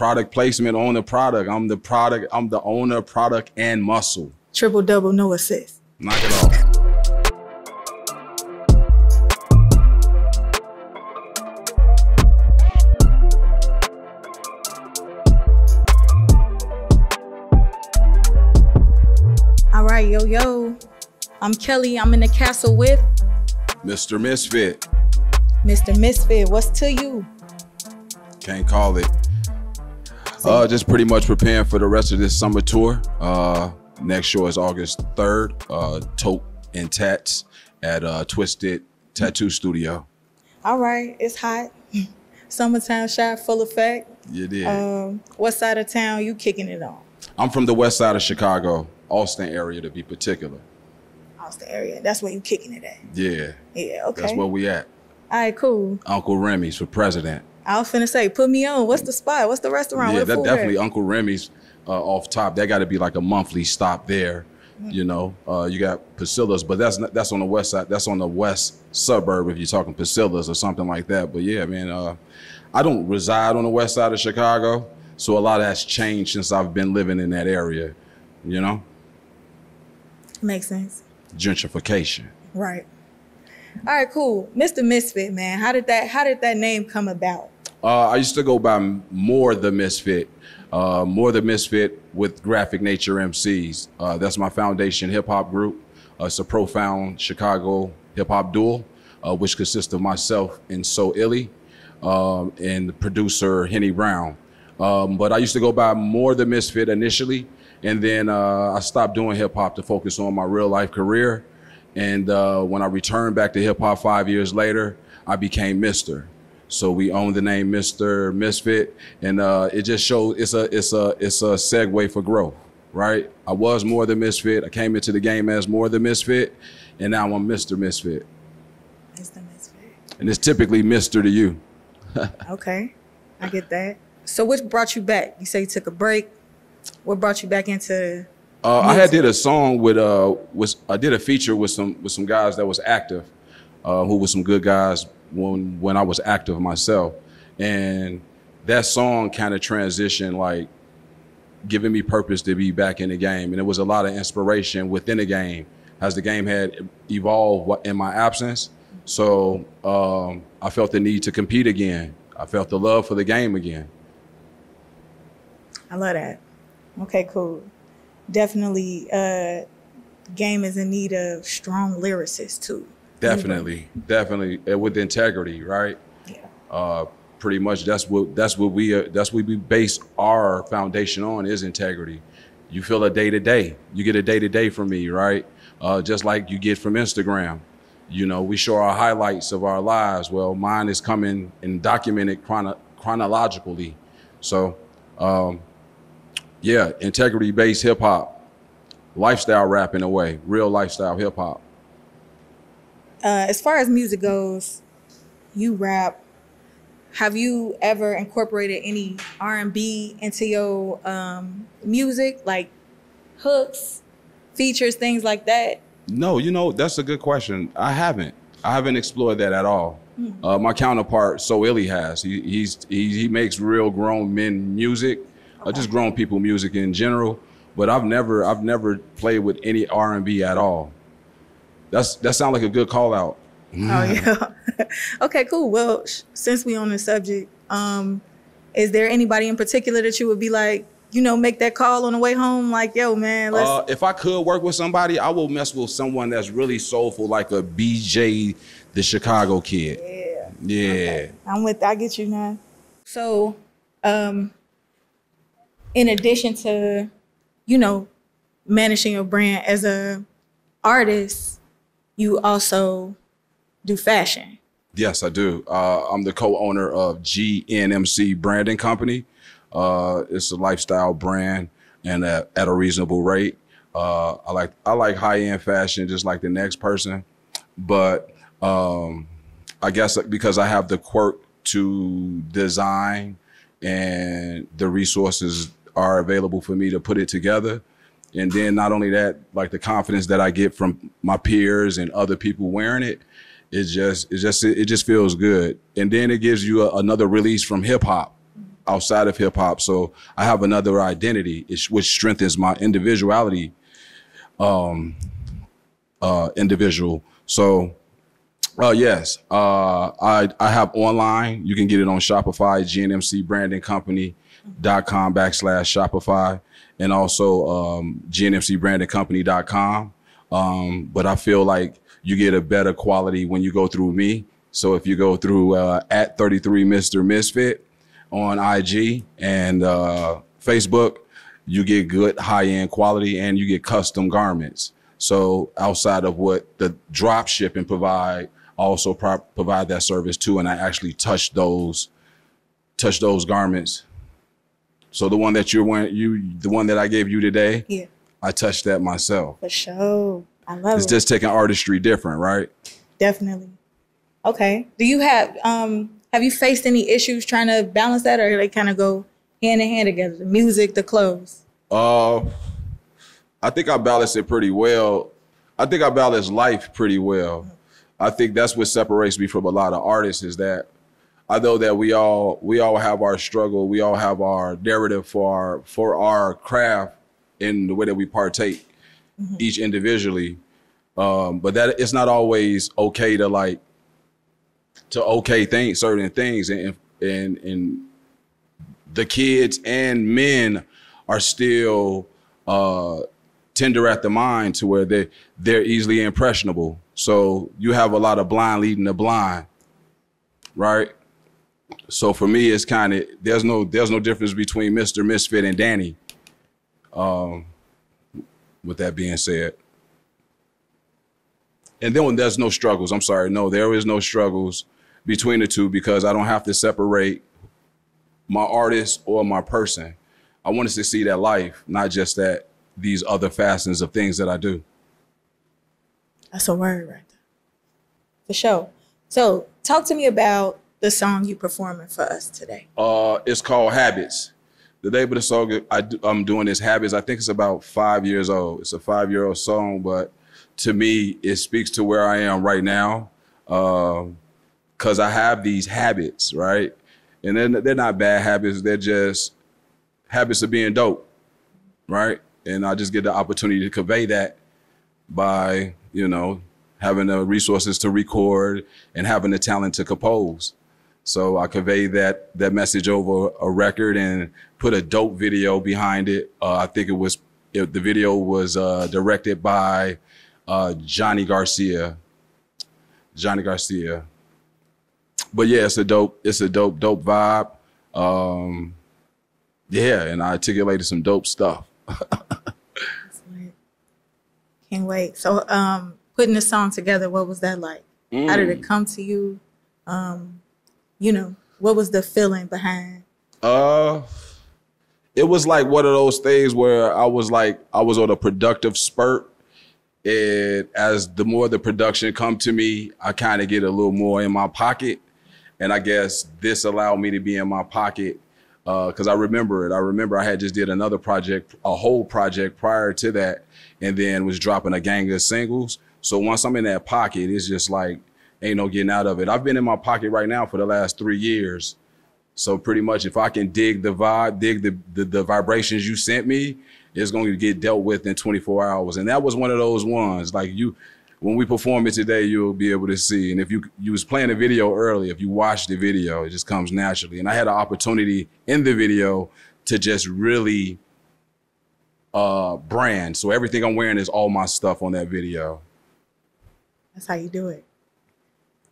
product placement on the product. I'm the product. I'm the owner, product, and muscle. Triple double, no assist. Knock it off. All right, yo, yo. I'm Kelly. I'm in the castle with Mr. Misfit. Mr. Misfit. What's to you? Can't call it. Uh, just pretty much preparing for the rest of this summer tour. Uh, next show is August 3rd. Uh, Tote and Tats at uh, Twisted Tattoo Studio. All right, it's hot. Summertime shot full effect. You did. Um, what side of town you kicking it on? I'm from the west side of Chicago, Austin area to be particular. Austin area. That's where you kicking it at. Yeah, Yeah, okay. that's where we at. All right, cool. Uncle Remus for president. I was finna say, put me on. What's the spot? What's the restaurant? yeah, the that definitely at? Uncle Remus uh, off top. That got to be like a monthly stop there. Mm. You know, uh, you got Priscilla's, but that's not, that's on the west side. That's on the west suburb if you're talking Priscilla's or something like that. But yeah, man, uh, I don't reside on the west side of Chicago, so a lot has changed since I've been living in that area. You know, Makes sense. gentrification. Right. All right, cool. Mr. Misfit, man. How did that how did that name come about? Uh, I used to go by More the Misfit. Uh, More the Misfit with Graphic Nature MCs. Uh, that's my foundation hip hop group. Uh, it's a profound Chicago hip hop duo, uh, which consists of myself and So Illy um, and producer Henny Brown. Um, but I used to go by More the Misfit initially, and then uh, I stopped doing hip hop to focus on my real life career. And when I returned back to hip hop five years later, I became Mister. So we own the name Mr. Misfit, and uh, it just shows it's a it's a it's a segue for growth, right? I was more than Misfit. I came into the game as more than Misfit, and now I'm Mr. Misfit, Mr. Misfit. and it's typically Mister to you. Okay. I get that. So what brought you back? You say you took a break. What brought you back into Uh, I had did a song with uh was I did a feature with some with some guys that was active, uh, who was some good guys when when I was active myself, and that song kind of transitioned like giving me purpose to be back in the game, and it was a lot of inspiration within the game as the game had evolved in my absence. So um, I felt the need to compete again. I felt the love for the game again. I love that. Okay, cool. Definitely uh game is in need of strong lyricists too. Definitely, definitely, uh, with integrity, right? Yeah. Uh, pretty much, that's what that's what we uh, that's what we base our foundation on is integrity. You feel a day to day. You get a day to day from me, right? Uh, just like you get from Instagram. You know, we show our highlights of our lives. Well, mine is coming and documented chrono- chronologically. So, um, yeah, integrity based hip hop, lifestyle rap in a way, real lifestyle hip hop. Uh as far as music goes, you rap. Have you ever incorporated any R and B into your um music, like hooks, features, things like that? No, you know, that's a good question. I haven't. I haven't explored that at all. Uh, my counterpart, So Illy, has. He, he's he, he makes real grown men music, uh, just grown people music in general. But I've never I've never played with any R and B at all. That's that sounds like a good call out. Oh yeah. okay, cool. Well, sh- since we on the subject, um, is there anybody in particular that you would be like, you know, make that call on the way home? Like, yo, man, let's. Uh, if I could work with somebody, I will mess with someone that's really soulful, like a BJ, the Chicago kid. yeah. Yeah. I'm with. I get you now. So, um, in addition to, you know, managing your brand as a artist, you also do fashion. Yes, I do. Uh, I'm the co-owner of GNMC Branding Company. Uh, it's a lifestyle brand and at, a reasonable rate. Uh, I like I like high-end fashion just like the next person, but um, I guess because I have the quirk to design and the resources are available for me to put it together. And then not only that, like the confidence that I get from my peers and other people wearing it, it just it just it just feels good. And then it gives you a, another release from hip hop. outside of hip hop. So I have another identity, which strengthens my individuality. Um, uh, individual. So, uh, yes, uh, I I have online. You can get it on Shopify, GNMC Branding Company.com backslash Shopify, and also um. Um, but I feel like you get a better quality when you go through me. So if you go through uh, at 33 Mr. Misfit on IG and uh, Facebook, you get good high end quality and you get custom garments. So outside of what the drop shipping provide, also pro- provide that service too. And I actually touch those, touch those garments. So the one that you're wearing, you the one that I gave you today, Yeah, I touched that myself. for sure. I love It's it. It's just taking artistry different, right? Definitely. Okay. Do you have um have you faced any issues trying to balance that or they kind of go hand in hand together? The music, the clothes. Uh, I think I balance it pretty well. I think I balance life pretty well. I think that's what separates me from a lot of artists is that I know that we all we all have our struggle, we all have our narrative for our for our craft in the way that we partake each individually. Um, but that it's not always okay to like to okay things certain things and and and the kids and men are still uh, tender at the mind to where they they're easily impressionable. So you have a lot of blind leading the blind, right? So for me, it's kind of there's no there's no difference between Mr. Misfit and Danny. Um, with that being said, and then when there's no struggles, I'm sorry, no, there is no struggles between the two because I don't have to separate my artist or my person. I want to see that life, not just that these other facets of things that I do. That's a word right there. For sure. So talk to me about the song you performing for us today. Uh, it's called Habits. The name of the song I do, I'm doing is Habits. I think it's about five years old. It's a five year old song, but to me, it speaks to where I am right now. Because I have these habits, right? And then they're not bad habits, they're just habits of being dope, right? And I just get the opportunity to convey that by, you know, having the resources to record and having the talent to compose. So I conveyed that that message over a record and put a dope video behind it. Uh, I think it was it, the video was uh, directed by uh, Johnny Garcia. Johnny Garcia. But yeah, it's a dope. It's a dope, dope vibe. Um, yeah, and I articulated some dope stuff. Can't wait. So um putting the song together, what was that like? How did it come to you? Um, you know, what was the feeling behind? Uh, it was like one of those things where I was like, I was on a productive spurt. And as the more the production come to me, I kind of get a little more in my pocket. And I guess this allowed me to be in my pocket because I remember it. I remember I had just did another project, a whole project prior to that, and then was dropping a gang of singles. So once I'm in that pocket, it's just like ain't no getting out of it. I've been in my pocket right now for the last three years. So pretty much, if I can dig the vibe, dig the the, the vibrations you sent me, it's going to get dealt with in 24 hours. And that was one of those ones. Like you, when we perform it today, you'll be able to see. And if you you was playing the video early, if you watch the video, it just comes naturally. And I had an opportunity in the video to just really uh brand. So everything I'm wearing is all my stuff on that video. That's how you do it.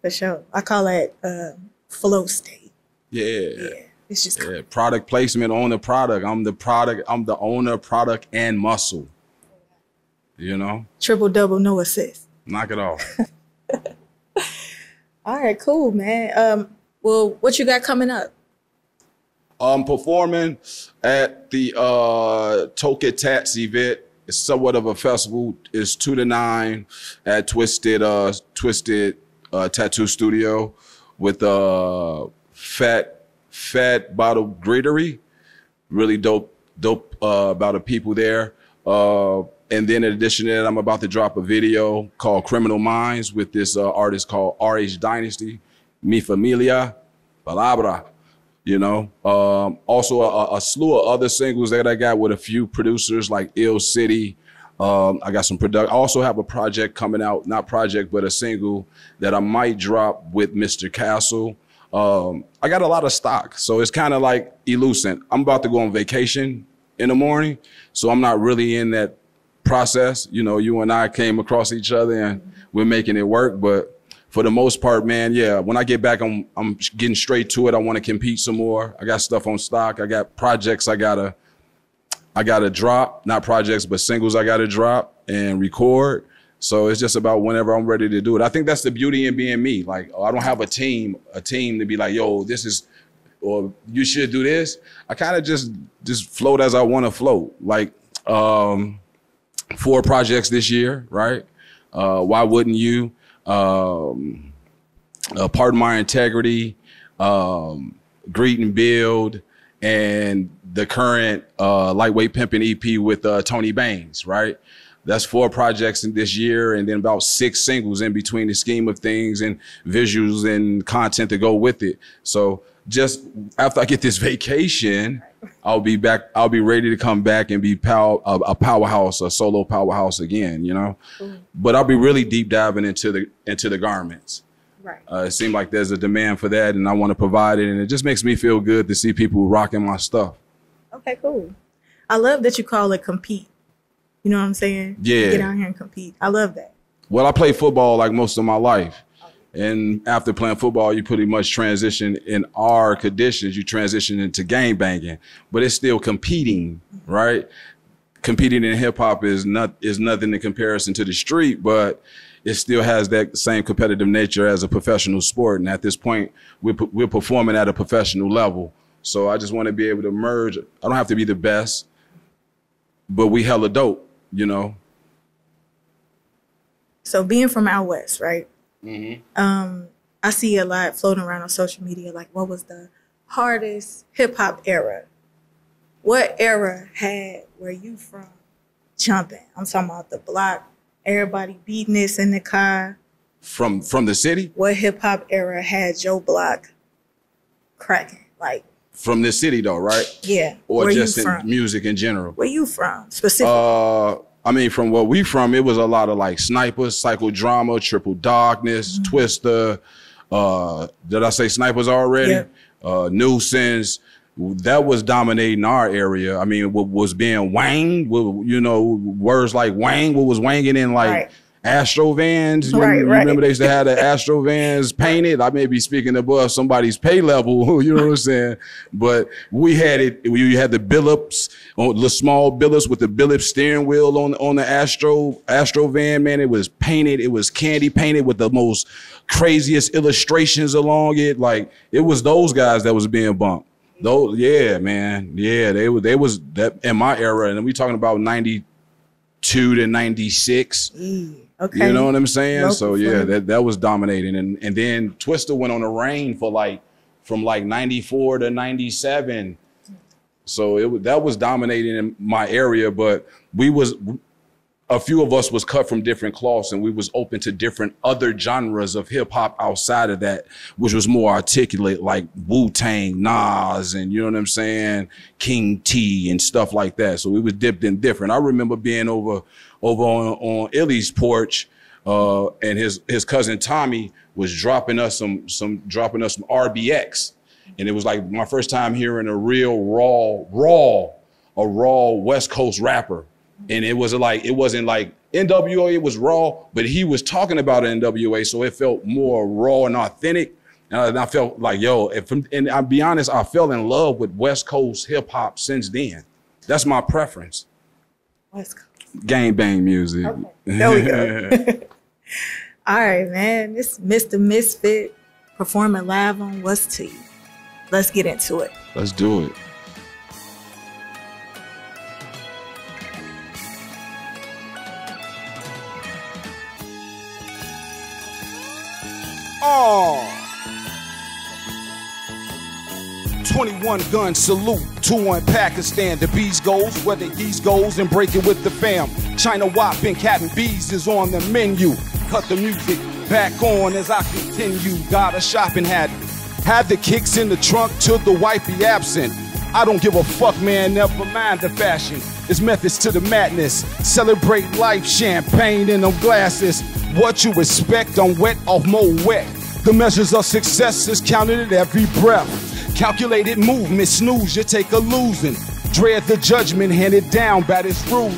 For sure. I call it uh, flow state. Yeah. Yeah. It's just Yeah, product placement on the product. I'm the product. I'm the owner, product, and muscle. You know, triple double, no assist. knock it off. All right, cool, man. Um, well, what you got coming up? I'm performing at the uh, Toka Tats event. It's somewhat of a festival. It's two to nine at Twisted uh, Twisted uh, Tattoo Studio with uh, Fat Fat Bottle Greetery. Really dope, dope uh, about the people there. Uh, and then in addition to that, I'm about to drop a video called Criminal Minds with this uh, artist called RH Dynasty, Mi Familia, Palabra. You know, um, also a, a, slew of other singles that I got with a few producers like Ill City. Um, I got some product. I also have a project coming out, not project, but a single that I might drop with Mr. Castle. Um, I got a lot of stock, so it's kind of like elucent. I'm about to go on vacation in the morning, so I'm not really in that process. You know, you and I came across each other and we're making it work, but for the most part, man, yeah, when I get back, I'm I'm getting straight to it. I want to compete some more. I got stuff on stock. I got projects I gotta I gotta drop, not projects, but singles I gotta drop and record. So it's just about whenever I'm ready to do it. I think that's the beauty in being me. Like I don't have a team, a team to be like, yo, this is or you should do this. I kind of just just float as I want to float. Like um four projects this year, right? Uh, why wouldn't you? um, uh, Pardon My Integrity, um, Greet and Build, and the current uh, Lightweight Pimping EP with uh, Tony Baines, right? That's four projects in this year, and then about six singles in between the scheme of things and visuals and content to go with it. So just after I get this vacation, I'll be back. I'll be ready to come back and be pow, a, a powerhouse, a solo powerhouse again. You know, mm-hmm. but I'll be really deep diving into the into the garments. Right. Uh, it seemed like there's a demand for that, and I want to provide it, and it just makes me feel good to see people rocking my stuff. Okay, cool. I love that you call it compete. You know what I'm saying? Yeah. Get out here and compete. I love that. Well, I played football like most of my life. And after playing football, you pretty much transition in our conditions, you transition into game banging, but it's still competing, right? Competing in hip hop is not is nothing in comparison to the street, but it still has that same competitive nature as a professional sport. And at this point, we're, we're performing at a professional level. So I just want to be able to merge. I don't have to be the best, but we hella dope, you know. So being from out west, right? Mm-hmm. Um, I see a lot floating around on social media. Like, what was the hardest hip hop era? What era had where you from jumping? I'm talking about the block, everybody beating this in the car. From from the city? What hip hop era had Joe Block cracking? Like from the city though, right? Yeah. Or where just in music in general. Where you from specifically? Uh I mean, from what we from, it was a lot of like Snypaz, psychodrama, triple darkness, mm-hmm. Twista. Uh, did I say Snypaz already? Yeah. Uh, nuisance. That was dominating our area. I mean, what was being wanged, you know, words like wang, what was wanging in like right. Astro vans. You, right, right. remember they used to have the Astro vans painted. I may be speaking above somebody's pay level, you know what I'm saying? But we had it. We had the Billups, uh, the small Billups with the Billups steering wheel on on the Astro Astro van. Man, it was painted. It was candy painted with the most craziest illustrations along it. Like it was those guys that was being bumped. Those, yeah, man, yeah, they were. They was that in my era, and we talking about ninety two to ninety six. Mm Okay. You know what I'm saying? Local so yeah, that, that was dominating. And and then Twista went on a reign for like from like 94 to 97. So it that was dominating in my area, but we was a few of us was cut from different cloths and we was open to different other genres of hip hop outside of that, which was more articulate like Wu-Tang, Nas, and you know what I'm saying? King Tee and stuff like that. So we was dipped in different. I remember being over over on, on Illy's porch, uh, and his his cousin Tommy was dropping us some some dropping us some RBX, and it was like my first time hearing a real raw raw a raw West Coast rapper, and it was like it wasn't like NWA it was raw, but he was talking about NWA, so it felt more raw and authentic. And I felt like, yo, if, and I'll be honest, I fell in love with West Coast hip hop since then. That's my preference. West Coast. Gang bang music. Okay. There we go. All right, man. This Mr. Misfit performing live on What's to You. Let's get into it. Let's do it. 21 gun salute. Two in Pakistan, the bees goes where the geese goes and break it with the fam. China Wop and Captain Bees is on the menu. Cut the music back on as I continue. Got a shopping hat Had the kicks in the trunk till the wife be absent. I don't give a fuck, man, never mind the fashion. It's methods to the madness. Celebrate life, champagne in them glasses. What you expect, I'm wet off more wet. The measures of success is counted at every breath. Calculated movement, snooze, you take a losing. Dread the judgment handed down by this ruling.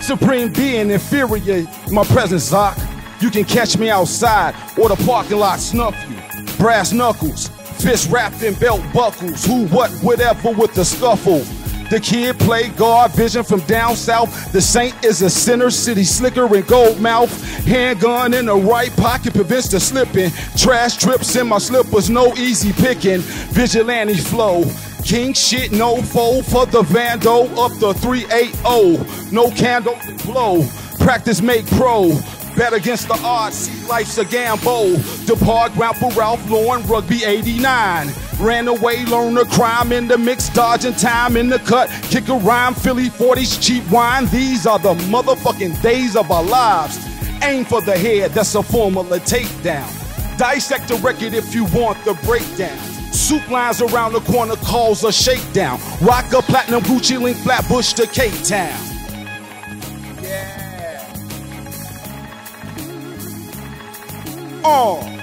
Supreme being inferior, my presence, Zoc. You can catch me outside or the parking lot snuff you. Brass knuckles, fist wrapped in belt buckles. Who, what, whatever with the scuffle. The kid play guard vision from down south. The saint is a center city slicker and gold mouth. Handgun in the right pocket prevents the slipping. Trash trips in my slippers, no easy picking. Vigilante flow. King shit, no foe for the Vando up the 380. No candle to blow. Practice make pro. Bet against the odds, life's a gamble. Depart ground for Ralph Lauren, Rugby 89. Ran away, a crime in the mix, dodging time in the cut. Kick a rhyme, Philly 40s, cheap wine. These are the motherfucking days of our lives. Aim for the head, that's a formula takedown. Dissect the record if you want the breakdown. Soup lines around the corner calls a shakedown. Rock a platinum Gucci link Flatbush to Cape Town. Yeah. Oh.